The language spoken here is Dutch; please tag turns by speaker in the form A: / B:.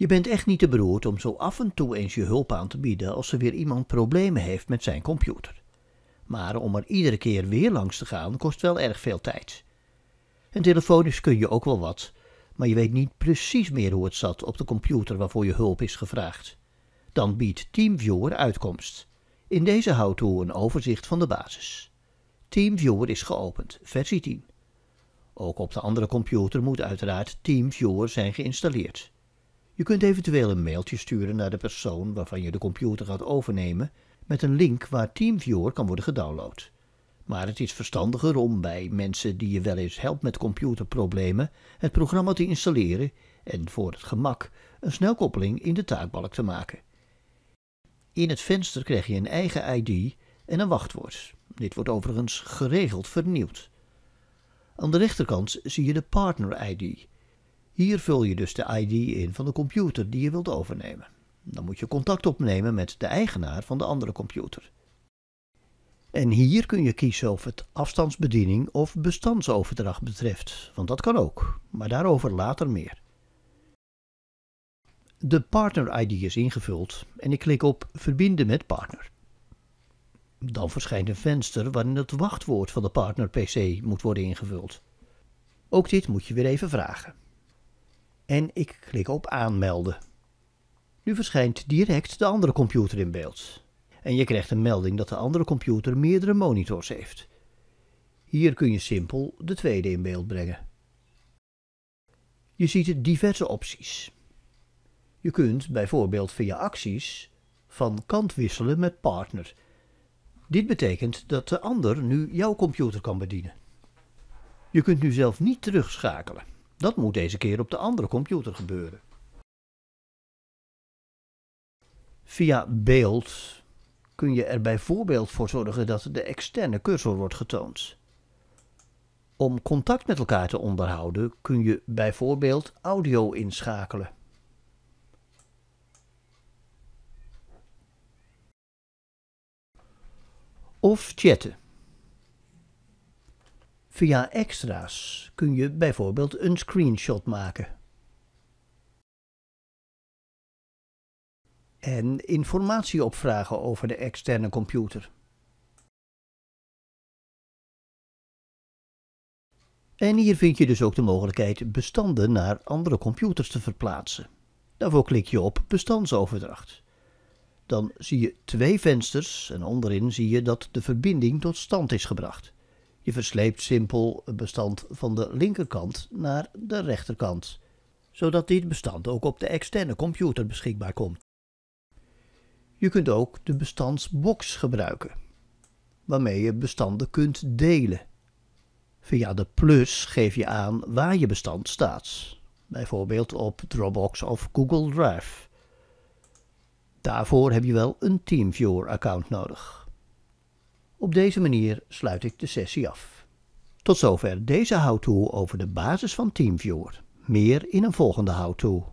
A: Je bent echt niet te beroerd om zo af en toe eens je hulp aan te bieden als er weer iemand problemen heeft met zijn computer. Maar om er iedere keer weer langs te gaan kost wel erg veel tijd. En telefonisch kun je ook wel wat, maar je weet niet precies meer hoe het zat op de computer waarvoor je hulp is gevraagd. Dan biedt TeamViewer uitkomst. In deze houdt hoe een overzicht van de basis. TeamViewer is geopend, versie 10. Ook op de andere computer moet uiteraard TeamViewer zijn geïnstalleerd. Je kunt eventueel een mailtje sturen naar de persoon waarvan je de computer gaat overnemen met een link waar TeamViewer kan worden gedownload. Maar het is verstandiger om bij mensen die je wel eens helpt met computerproblemen het programma te installeren en voor het gemak een snelkoppeling in de taakbalk te maken. In het venster krijg je een eigen ID en een wachtwoord. Dit wordt overigens geregeld vernieuwd. Aan de rechterkant zie je de Partner ID. Hier vul je dus de ID in van de computer die je wilt overnemen. Dan moet je contact opnemen met de eigenaar van de andere computer. En hier kun je kiezen of het afstandsbediening of bestandsoverdracht betreft, want dat kan ook, maar daarover later meer. De partner-ID is ingevuld en ik klik op Verbinden met partner. Dan verschijnt een venster waarin het wachtwoord van de partner-PC moet worden ingevuld. Ook dit moet je weer even vragen. En ik klik op Aanmelden. Nu verschijnt direct de andere computer in beeld. En je krijgt een melding dat de andere computer meerdere monitors heeft. Hier kun je simpel de tweede in beeld brengen. Je ziet diverse opties. Je kunt bijvoorbeeld via acties van kant wisselen met partner. Dit betekent dat de ander nu jouw computer kan bedienen. Je kunt nu zelf niet terugschakelen. Dat moet deze keer op de andere computer gebeuren. Via beeld kun je er bijvoorbeeld voor zorgen dat de externe cursor wordt getoond. Om contact met elkaar te onderhouden kun je bijvoorbeeld audio inschakelen. Of chatten. Via extra's kun je bijvoorbeeld een screenshot maken. En informatie opvragen over de externe computer. En hier vind je dus ook de mogelijkheid bestanden naar andere computers te verplaatsen. Daarvoor klik je op bestandsoverdracht. Dan zie je twee vensters en onderin zie je dat de verbinding tot stand is gebracht. Je versleept simpel het bestand van de linkerkant naar de rechterkant, zodat dit bestand ook op de externe computer beschikbaar komt. Je kunt ook de bestandsbox gebruiken, waarmee je bestanden kunt delen. Via de plus geef je aan waar je bestand staat, bijvoorbeeld op Dropbox of Google Drive. Daarvoor heb je wel een TeamViewer-account nodig. Op deze manier sluit ik de sessie af. Tot zover deze how-to over de basis van TeamViewer. Meer in een volgende how-to.